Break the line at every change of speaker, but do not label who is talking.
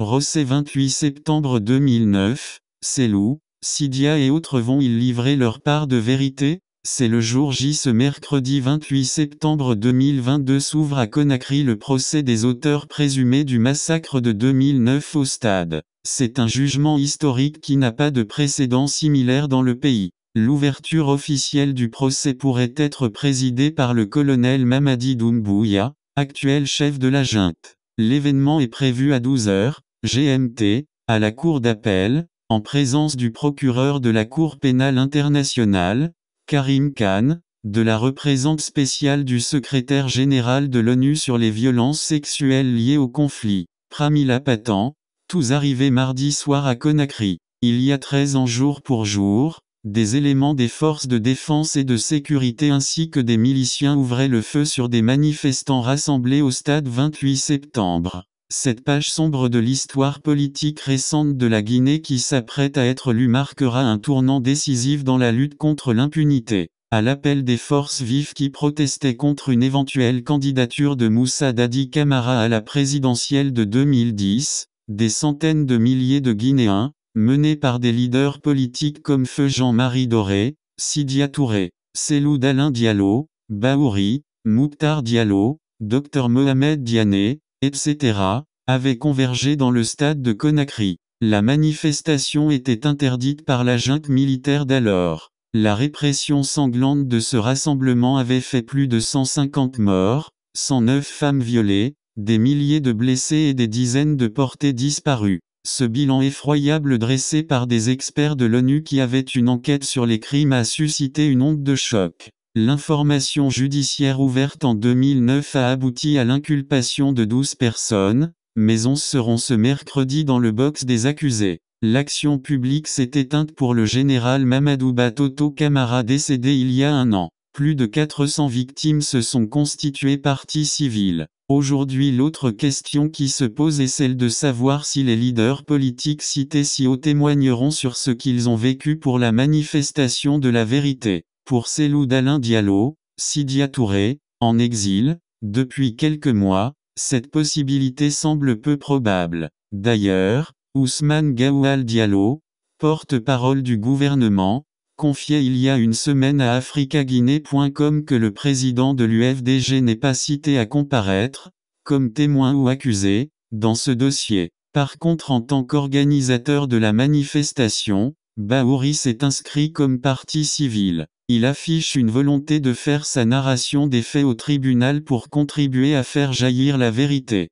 Rossé 28 septembre 2009, Selou, Sidia et autres vont ils livrer leur part de vérité? C'est le jour J ce mercredi 28 septembre 2022 s'ouvre à Conakry le procès des auteurs présumés du massacre de 2009 au stade. C'est un jugement historique qui n'a pas de précédent similaire dans le pays. L'ouverture officielle du procès pourrait être présidée par le colonel Mamadi Doumbouya, actuel chef de la junte. L'événement est prévu à 12h, GMT, à la cour d'appel, en présence du procureur de la Cour pénale internationale, Karim Khan, de la représentante spéciale du secrétaire général de l'ONU sur les violences sexuelles liées au conflit, Pramila Patan, tous arrivés mardi soir à Conakry. Il y a 13 ans jour pour jour, des éléments des forces de défense et de sécurité ainsi que des miliciens ouvraient le feu sur des manifestants rassemblés au stade 28 septembre. Cette page sombre de l'histoire politique récente de la Guinée qui s'apprête à être lue marquera un tournant décisif dans la lutte contre l'impunité. À l'appel des forces vives qui protestaient contre une éventuelle candidature de Moussa Dadi Camara à la présidentielle de 2010, des centaines de milliers de Guinéens, menée par des leaders politiques comme Feu Jean-Marie Doré, Sidia Touré, Selou Alain Diallo, Baouri, Mouktar Diallo, Dr Mohamed Diané, etc., avaient convergé dans le stade de Conakry. La manifestation était interdite par la junte militaire d'alors. La répression sanglante de ce rassemblement avait fait plus de 150 morts, 109 femmes violées, des milliers de blessés et des dizaines de portées disparues. Ce bilan effroyable dressé par des experts de l'ONU qui avaient une enquête sur les crimes a suscité une onde de choc. L'information judiciaire ouverte en 2009 a abouti à l'inculpation de 12 personnes, mais 11 seront ce mercredi dans le box des accusés. L'action publique s'est éteinte pour le général Mamadou Batoto Camara décédé il y a un an. Plus de 400 victimes se sont constituées partie civile. Aujourd'hui l'autre question qui se pose est celle de savoir si les leaders politiques cités si haut témoigneront sur ce qu'ils ont vécu pour la manifestation de la vérité. Pour Célou d'Alain Diallo, Sidia Touré, en exil, depuis quelques mois, cette possibilité semble peu probable. D'ailleurs, Ousmane Gawal Diallo, porte-parole du gouvernement, confiait il y a une semaine à africaguinée.com que le président de l'UFDG n'est pas cité à comparaître, comme témoin ou accusé, dans ce dossier. Par contre en tant qu'organisateur de la manifestation, Baouri s'est inscrit comme partie civile. Il affiche une volonté de faire sa narration des faits au tribunal pour contribuer à faire jaillir la vérité.